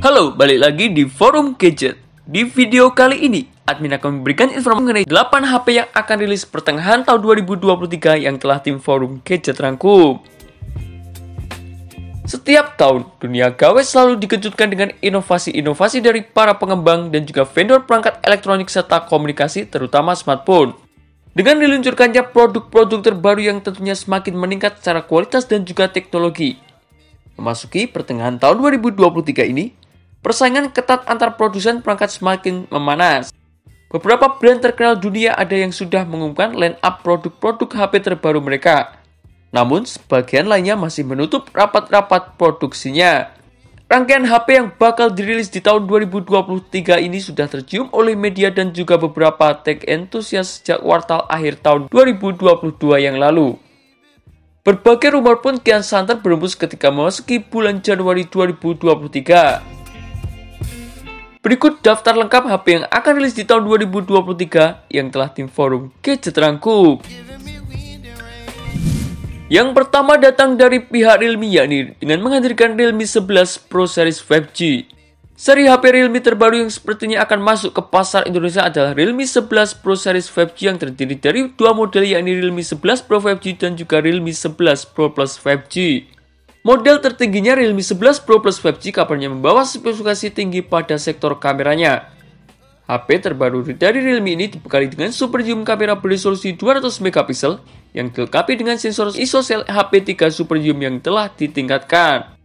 Halo, balik lagi di Forum Gadget. Di video kali ini, admin akan memberikan informasi mengenai 8 HP yang akan rilis pertengahan tahun 2023 yang telah tim Forum Gadget rangkum. Setiap tahun, dunia gawe selalu dikejutkan dengan inovasi-inovasi dari para pengembang dan juga vendor perangkat elektronik serta komunikasi, terutama smartphone. Dengan diluncurkannya produk-produk terbaru yang tentunya semakin meningkat secara kualitas dan juga teknologi. Memasuki pertengahan tahun 2023 ini, persaingan ketat antar produsen perangkat semakin memanas. Beberapa brand terkenal dunia ada yang sudah mengumumkan line up produk-produk HP terbaru mereka. Namun, sebagian lainnya masih menutup rapat-rapat produksinya. Rangkaian HP yang bakal dirilis di tahun 2023 ini sudah tercium oleh media dan juga beberapa tech entusias sejak kuartal akhir tahun 2022 yang lalu. Berbagai rumor pun kian santer berembus ketika memasuki bulan Januari 2023. Berikut daftar lengkap HP yang akan rilis di tahun 2023 yang telah tim forum Gadget rangkum. Yang pertama datang dari pihak Realme yakni dengan menghadirkan Realme 11 Pro Series 5G. Seri HP Realme terbaru yang sepertinya akan masuk ke pasar Indonesia adalah Realme 11 Pro Series 5G yang terdiri dari dua model yakni Realme 11 Pro 5G dan juga Realme 11 Pro Plus 5G. Model tertingginya Realme 11 Pro Plus 5G kabarnya membawa spesifikasi tinggi pada sektor kameranya. HP terbaru dari Realme ini dibekali dengan super zoom kamera beresolusi 200 megapiksel yang dilengkapi dengan sensor ISO HP3 super zoom yang telah ditingkatkan.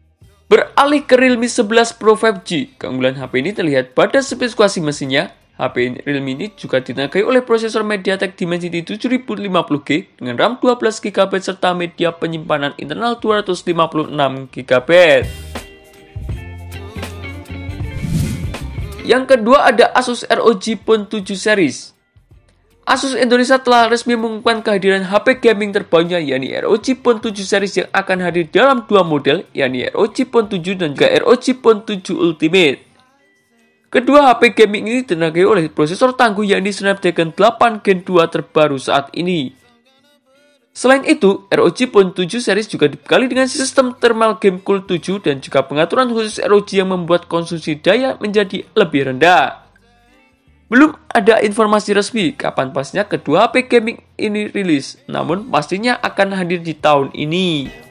Beralih ke Realme 11 Pro 5G, keunggulan HP ini terlihat pada spesifikasi mesinnya. HP Realme ini juga ditenagai oleh prosesor MediaTek Dimensity 7050G dengan RAM 12GB serta media penyimpanan internal 256GB. Yang kedua ada Asus ROG Phone 7 series. Asus Indonesia telah resmi mengumumkan kehadiran HP gaming terbarunya yakni ROG Phone 7 series yang akan hadir dalam dua model yakni ROG Phone 7 dan juga ROG Phone 7 Ultimate. Kedua HP gaming ini ditenagai oleh prosesor tangguh yakni Snapdragon 8 Gen 2 terbaru saat ini. Selain itu, ROG Phone 7 series juga dibekali dengan sistem thermal game cool 7 dan juga pengaturan khusus ROG yang membuat konsumsi daya menjadi lebih rendah. Belum ada informasi resmi kapan pasnya kedua HP gaming ini rilis, namun pastinya akan hadir di tahun ini.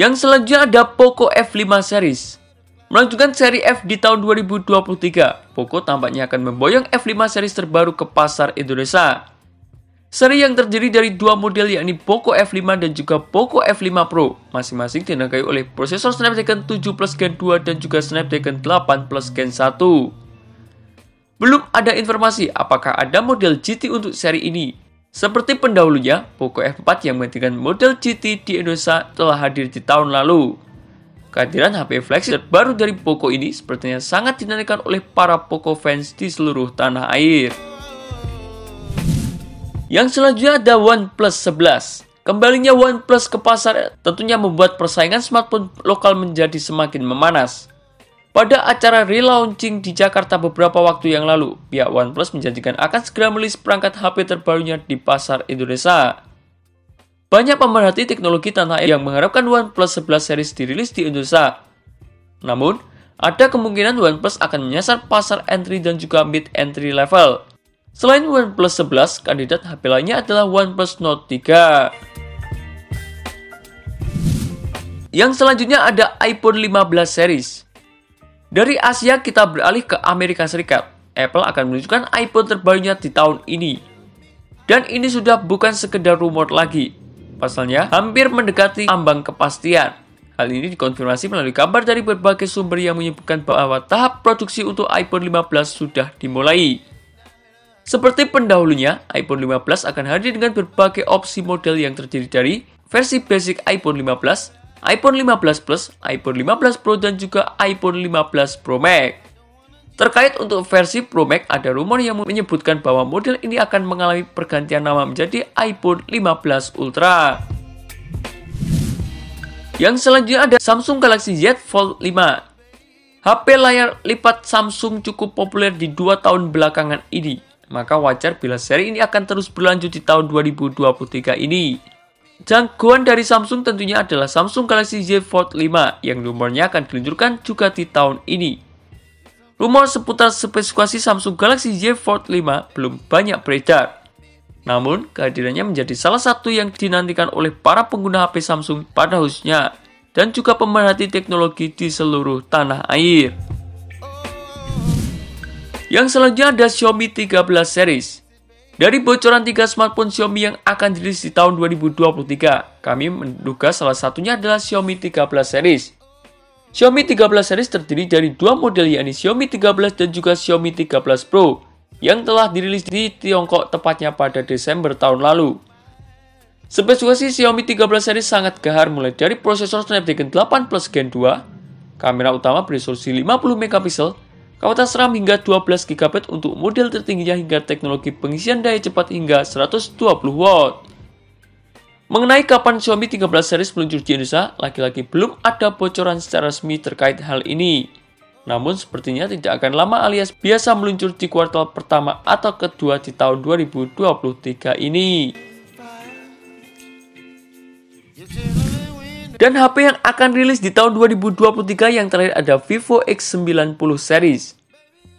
Yang selanjutnya ada Poco F5 series. Melanjutkan seri F di tahun 2023, Poco tampaknya akan memboyong F5 series terbaru ke pasar Indonesia. Seri yang terdiri dari dua model yakni Poco F5 dan juga Poco F5 Pro, masing-masing ditenagai oleh prosesor Snapdragon 7 Plus Gen 2 dan juga Snapdragon 8 Plus Gen 1. Belum ada informasi apakah ada model GT untuk seri ini. Seperti pendahulunya, Poco F4 yang menggantikan model GT di Indonesia telah hadir di tahun lalu. Kehadiran HP flagship baru dari Poco ini sepertinya sangat dinantikan oleh para Poco fans di seluruh tanah air. Yang selanjutnya ada OnePlus 11. Kembalinya OnePlus ke pasar tentunya membuat persaingan smartphone lokal menjadi semakin memanas. Pada acara relaunching di Jakarta beberapa waktu yang lalu, pihak OnePlus menjanjikan akan segera merilis perangkat HP terbarunya di pasar Indonesia. Banyak pemerhati teknologi tanah air yang mengharapkan OnePlus 11 series dirilis di Indonesia. Namun, ada kemungkinan OnePlus akan menyasar pasar entry dan juga mid entry level. Selain OnePlus 11, kandidat HP lainnya adalah OnePlus Note 3. Yang selanjutnya ada iPhone 15 series. Dari Asia kita beralih ke Amerika Serikat. Apple akan menunjukkan iPhone terbarunya di tahun ini. Dan ini sudah bukan sekedar rumor lagi. Pasalnya hampir mendekati ambang kepastian. Hal ini dikonfirmasi melalui kabar dari berbagai sumber yang menyebutkan bahwa tahap produksi untuk iPhone 15 sudah dimulai. Seperti pendahulunya, iPhone 15 akan hadir dengan berbagai opsi model yang terdiri dari versi basic iPhone 15, iPhone 15 Plus, iPhone 15 Pro, dan juga iPhone 15 Pro Max. Terkait untuk versi Pro Max, ada rumor yang menyebutkan bahwa model ini akan mengalami pergantian nama menjadi iPhone 15 Ultra. Yang selanjutnya ada Samsung Galaxy Z Fold 5. HP layar lipat Samsung cukup populer di dua tahun belakangan ini maka wajar bila seri ini akan terus berlanjut di tahun 2023 ini. Jangkauan dari Samsung tentunya adalah Samsung Galaxy Z Fold 5 yang nomornya akan diluncurkan juga di tahun ini. Rumor seputar spesifikasi Samsung Galaxy Z Fold 5 belum banyak beredar. Namun, kehadirannya menjadi salah satu yang dinantikan oleh para pengguna HP Samsung pada khususnya dan juga pemerhati teknologi di seluruh tanah air. Yang selanjutnya ada Xiaomi 13 series. Dari bocoran tiga smartphone Xiaomi yang akan dirilis di tahun 2023, kami menduga salah satunya adalah Xiaomi 13 series. Xiaomi 13 series terdiri dari dua model yakni Xiaomi 13 dan juga Xiaomi 13 Pro yang telah dirilis di Tiongkok tepatnya pada Desember tahun lalu. Spesifikasi Xiaomi 13 series sangat gahar mulai dari prosesor Snapdragon 8 Plus Gen 2, kamera utama beresolusi 50 megapiksel, Kapasitas RAM hingga 12 GB untuk model tertingginya hingga teknologi pengisian daya cepat hingga 120 watt. Mengenai kapan Xiaomi 13 series meluncur di Indonesia, lagi-lagi belum ada bocoran secara resmi terkait hal ini. Namun sepertinya tidak akan lama alias biasa meluncur di kuartal pertama atau kedua di tahun 2023 ini. Dan HP yang akan rilis di tahun 2023 yang terakhir ada Vivo X90 series.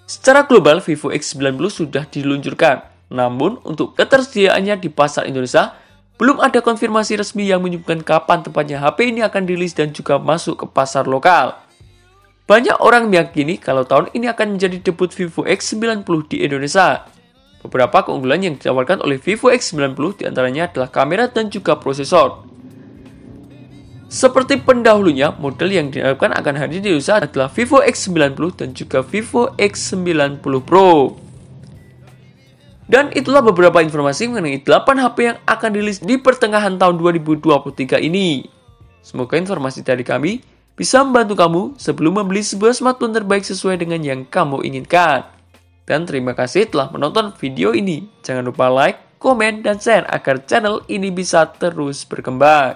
Secara global, Vivo X90 sudah diluncurkan. Namun, untuk ketersediaannya di pasar Indonesia, belum ada konfirmasi resmi yang menyebutkan kapan tepatnya HP ini akan dirilis dan juga masuk ke pasar lokal. Banyak orang meyakini kalau tahun ini akan menjadi debut Vivo X90 di Indonesia. Beberapa keunggulan yang ditawarkan oleh Vivo X90 di antaranya adalah kamera dan juga prosesor. Seperti pendahulunya, model yang diharapkan akan hadir di Indonesia adalah Vivo X90 dan juga Vivo X90 Pro. Dan itulah beberapa informasi mengenai 8 HP yang akan rilis di pertengahan tahun 2023 ini. Semoga informasi dari kami bisa membantu kamu sebelum membeli sebuah smartphone terbaik sesuai dengan yang kamu inginkan. Dan terima kasih telah menonton video ini. Jangan lupa like, komen, dan share agar channel ini bisa terus berkembang.